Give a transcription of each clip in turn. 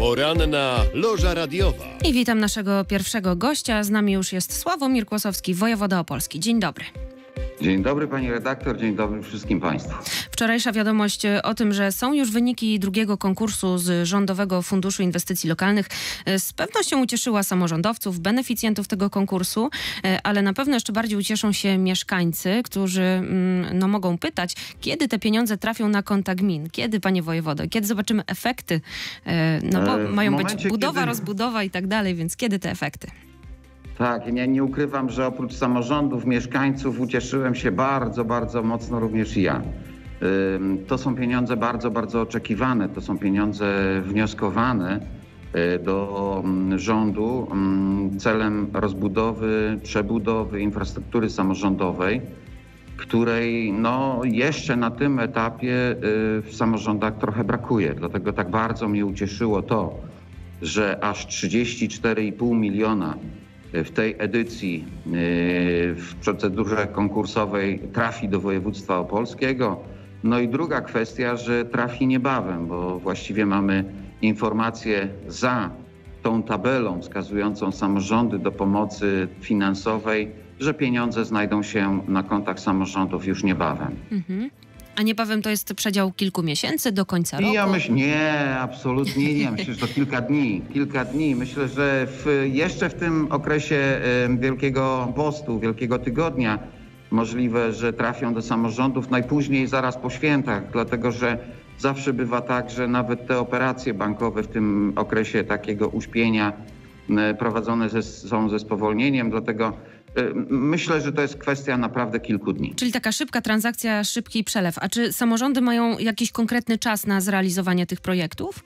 Poranna loża radiowa. I witam naszego pierwszego gościa. Z nami już jest Sławomir Kłosowski, wojewoda opolski. Dzień dobry. Dzień dobry pani redaktor, dzień dobry wszystkim państwu. Wczorajsza wiadomość o tym, że są już wyniki drugiego konkursu z Rządowego Funduszu Inwestycji Lokalnych z pewnością ucieszyła samorządowców, beneficjentów tego konkursu, ale na pewno jeszcze bardziej ucieszą się mieszkańcy, którzy mm, no, mogą pytać, kiedy te pieniądze trafią na konta gmin, kiedy panie wojewodo, kiedy zobaczymy efekty, no bo E, mają być budowa, kiedy- rozbudowa i tak dalej, więc kiedy te efekty? Tak, ja nie ukrywam, że oprócz samorządów, mieszkańców ucieszyłem się bardzo, bardzo mocno również i ja. To są pieniądze bardzo, bardzo oczekiwane. To są pieniądze wnioskowane y, do mm, rządu mm, celem rozbudowy, przebudowy infrastruktury samorządowej, której no, jeszcze na tym etapie y, w samorządach trochę brakuje. Dlatego tak bardzo mnie ucieszyło to, że aż 34,5 miliona w tej edycji yy, w procedurze konkursowej trafi do województwa opolskiego. No i druga kwestia, że trafi niebawem, bo właściwie mamy informację za tą tabelą wskazującą samorządy do pomocy finansowej, że pieniądze znajdą się na kontach samorządów już niebawem. Mhm. A niebawem to jest przedział kilku miesięcy do końca roku? Ja myślę, nie, absolutnie nie. Myślę, że to kilka dni. Kilka dni. Myślę, że w, jeszcze w tym okresie Wielkiego Postu, Wielkiego Tygodnia możliwe, że trafią do samorządów najpóźniej zaraz po świętach, dlatego że zawsze bywa tak, że nawet te operacje bankowe w tym okresie takiego uśpienia prowadzone ze, są ze spowolnieniem, dlatego myślę, że to jest kwestia naprawdę kilku dni. Czyli taka szybka transakcja, szybki przelew. A czy samorządy mają jakiś konkretny czas na zrealizowanie tych projektów?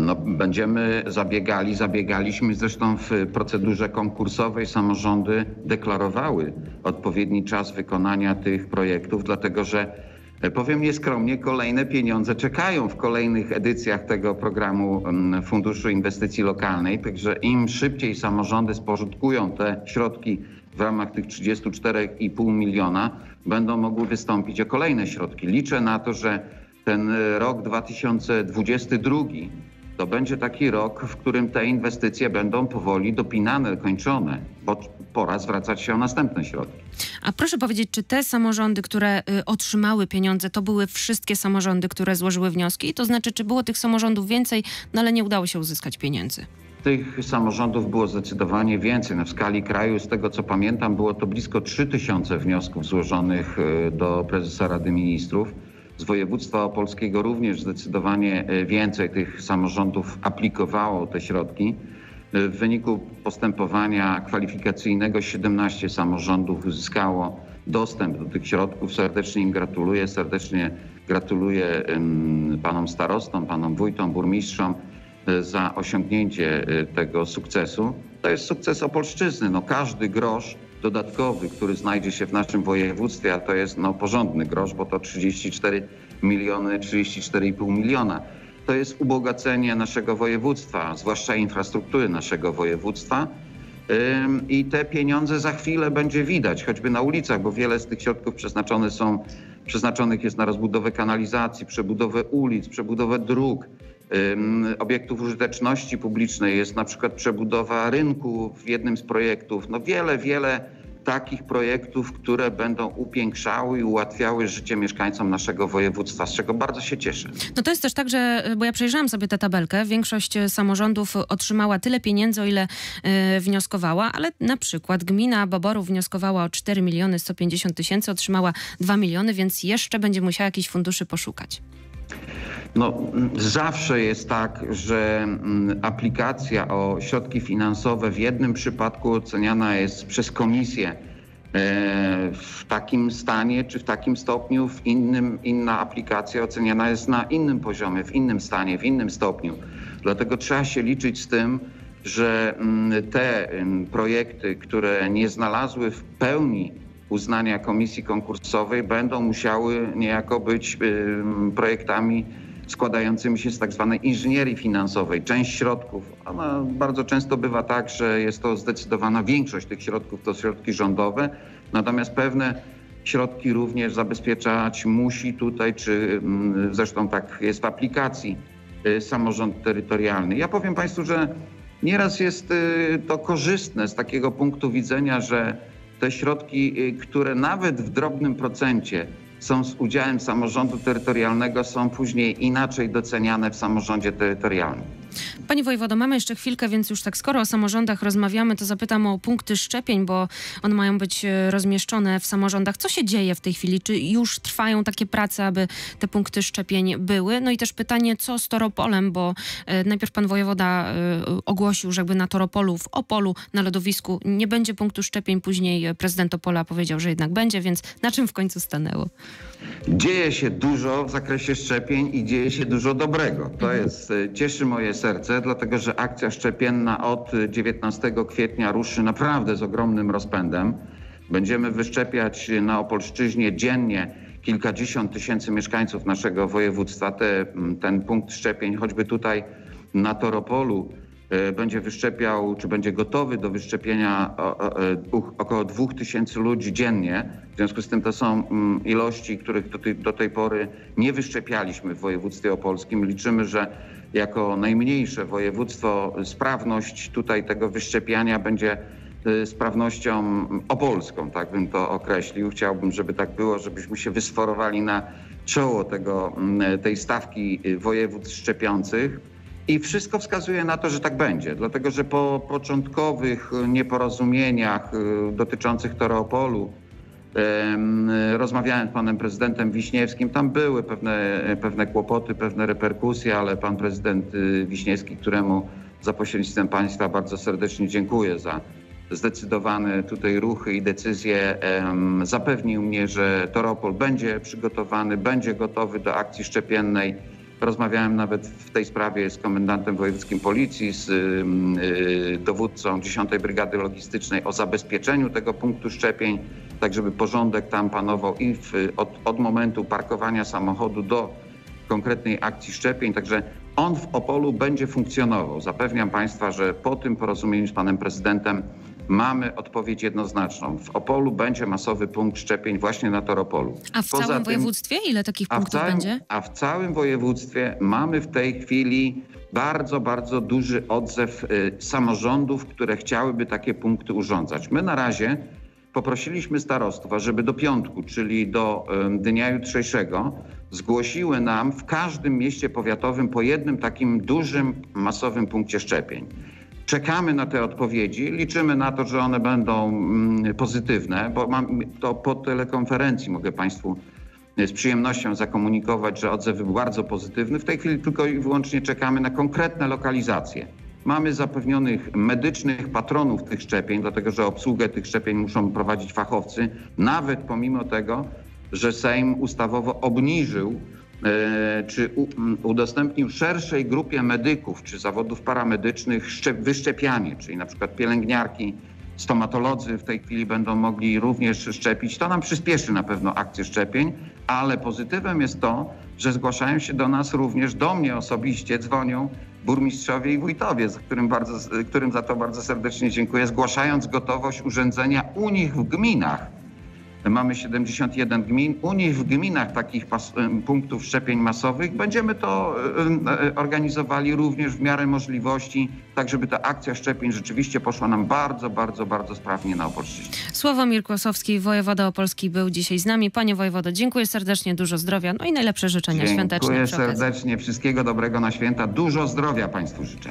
No, będziemy zabiegali, zabiegaliśmy zresztą w procedurze konkursowej. Samorządy deklarowały odpowiedni czas wykonania tych projektów, dlatego że powiem nieskromnie, kolejne pieniądze czekają w kolejnych edycjach tego programu mm, Funduszu Inwestycji Lokalnej. Także im szybciej samorządy spożytkują te środki w ramach tych 34,5 miliona, będą mogły wystąpić o kolejne środki. Liczę na to, że ten e, rok 2022 to będzie taki rok, w którym te inwestycje będą powoli dopinane, kończone, bo pora zwracać się o następne środki. A proszę powiedzieć, czy te samorządy, które y, otrzymały pieniądze, to były wszystkie samorządy, które złożyły wnioski? To znaczy, czy było tych samorządów więcej, no ale nie udało się uzyskać pieniędzy? Tych samorządów było zdecydowanie więcej. No, w skali kraju, z tego co pamiętam, było to blisko 3000 wniosków złożonych e, do prezesa Rady Ministrów. Z województwa opolskiego również zdecydowanie e, więcej tych samorządów aplikowało te środki. E, W wyniku postępowania kwalifikacyjnego 17 samorządów uzyskało dostęp do tych środków. Serdecznie im gratuluję. Serdecznie gratuluję panom starostom, panom wójtom, burmistrzom e, za osiągnięcie tego sukcesu. To jest sukces Opolszczyzny. No, każdy grosz dodatkowy, który znajdzie się w naszym województwie, a to jest no, porządny grosz, bo to 34 miliony, 34,5 miliona. To jest ubogacenie naszego województwa, zwłaszcza infrastruktury naszego województwa. I te pieniądze za chwilę będzie widać, choćby na ulicach, bo wiele z tych środków przeznaczone są, przeznaczonych jest na rozbudowę kanalizacji, przebudowę ulic, przebudowę dróg, obiektów użyteczności publicznej. Jest na przykład przebudowa rynku w jednym z projektów. No wiele, wiele takich projektów, które będą upiększały i ułatwiały życie mieszkańcom naszego województwa, z czego bardzo się cieszę. No to jest też tak, że, y, bo ja przejrzałam sobie tę tabelkę, większość y, samorządów otrzymała tyle pieniędzy, o ile y, wnioskowała, ale na przykład gmina Boborów wnioskowała o 4 miliony 150 tysięcy, otrzymała 2 miliony, więc jeszcze będzie musiała jakichś funduszy poszukać. No, zawsze jest tak, że mm, aplikacja o środki finansowe w jednym przypadku oceniana jest przez komisję e, w takim stanie czy w takim stopniu, w innym inna aplikacja oceniana jest na innym poziomie, w innym stanie, w innym stopniu. Dlatego trzeba się liczyć z tym, że mm, te mm, projekty, które nie znalazły w pełni uznania komisji konkursowej, będą musiały niejako być projektami składającymi się z tak zwanej inżynierii finansowej. Część środków, ona bardzo często bywa tak, że jest to zdecydowana większość tych środków to środki rządowe, natomiast pewne środki również zabezpieczać musi tutaj, czy mm, zresztą tak jest w aplikacji y, samorząd terytorialny. Ja powiem Państwu, że nieraz jest y, to korzystne z takiego punktu widzenia, że te środki, y, które nawet w drobnym procencie są z udziałem samorządu terytorialnego, są później inaczej doceniane w samorządzie terytorialnym. Panie wojewodo, mamy jeszcze chwilkę, więc już tak skoro o samorządach rozmawiamy, to zapytam o punkty szczepień, bo one mają być e, rozmieszczone w samorządach. Co się dzieje w tej chwili? Czy już trwają takie prace, aby te punkty szczepień były? No i też pytanie, co z Toropolem, bo e, najpierw pan wojewoda e, ogłosił, że jakby na Toropolu, w Opolu, na lodowisku nie będzie punktu szczepień. Później prezydent Opola powiedział, że jednak będzie, więc na czym w końcu stanęło? Dzieje się dużo w zakresie szczepień i dzieje się dużo dobrego. To Mhm. jest, cieszy moje serce, dlatego że akcja szczepienna od 19 kwietnia ruszy naprawdę z ogromnym rozpędem. Będziemy wyszczepiać na Opolszczyźnie dziennie kilkadziesiąt tysięcy mieszkańców naszego województwa. Te, ten punkt szczepień, choćby tutaj na Toropolu, będzie wyszczepiał, czy będzie gotowy do wyszczepienia e, około 2000 ludzi dziennie. W związku z tym to są mm, ilości, których do tej, pory nie wyszczepialiśmy w województwie opolskim. Liczymy, że jako najmniejsze województwo sprawność tutaj tego wyszczepiania będzie y, sprawnością opolską, tak bym to określił. Chciałbym, żeby tak było, żebyśmy się wysforowali na czoło tego, mm, tej stawki województw szczepiących. I wszystko wskazuje na to, że tak będzie, dlatego że po początkowych nieporozumieniach y, dotyczących Toropolu, em, rozmawiałem z panem prezydentem Wiśniewskim, tam były pewne, pewne kłopoty, pewne reperkusje, ale pan prezydent y, Wiśniewski, któremu za pośrednictwem państwa bardzo serdecznie dziękuję za zdecydowane tutaj ruchy i decyzje, zapewnił mnie, że Toropol będzie przygotowany, będzie gotowy do akcji szczepiennej. Rozmawiałem nawet w tej sprawie z komendantem wojewódzkim policji, z y, dowódcą 10 Brygady Logistycznej o zabezpieczeniu tego punktu szczepień, tak żeby porządek tam panował i w, od, od momentu parkowania samochodu do konkretnej akcji szczepień. Także on w Opolu będzie funkcjonował. Zapewniam Państwa, że po tym porozumieniu z panem prezydentem mamy odpowiedź jednoznaczną. W Opolu będzie masowy punkt szczepień właśnie na Toropolu. A w Poza całym tym- województwie ile takich punktów całym, będzie? a w całym województwie mamy w tej chwili bardzo, bardzo duży odzew y, samorządów, które chciałyby takie punkty urządzać. My na razie poprosiliśmy starostów, ażeby do piątku, czyli do y, dnia jutrzejszego, zgłosiły nam w każdym mieście powiatowym po jednym takim dużym, masowym punkcie szczepień. Czekamy na te odpowiedzi, liczymy na to, że one będą mm, pozytywne, bo mam to po telekonferencji mogę Państwu z przyjemnością zakomunikować, że odzew był bardzo pozytywny. W tej chwili tylko i wyłącznie czekamy na konkretne lokalizacje. Mamy zapewnionych medycznych patronów tych szczepień, dlatego że obsługę tych szczepień muszą prowadzić fachowcy, nawet pomimo tego, że Sejm ustawowo obniżył e, czy u, m, udostępnił szerszej grupie medyków czy zawodów paramedycznych szczep, wyszczepianie, czyli na przykład pielęgniarki, stomatolodzy w tej chwili będą mogli również szczepić. To nam przyspieszy na pewno akcję szczepień, ale pozytywem jest to, że zgłaszają się do nas również, do mnie osobiście dzwonią burmistrzowie i wójtowie, którym, bardzo, którym za to bardzo serdecznie dziękuję, zgłaszając gotowość urządzenia u nich w gminach Mamy 71 gmin. U nich w gminach takich punktów szczepień masowych będziemy to em, e, organizowali również w miarę możliwości, tak żeby ta akcja szczepień rzeczywiście poszła nam bardzo, bardzo, bardzo sprawnie na Opolszczyźnie. Sławomir Kłosowski, wojewoda opolski był dzisiaj z nami. Panie wojewodo, dziękuję serdecznie, dużo zdrowia, no i najlepsze życzenia świąteczne Dziękuję przy okazji. serdecznie. Wszystkiego dobrego na święta. Dużo zdrowia Państwu życzę.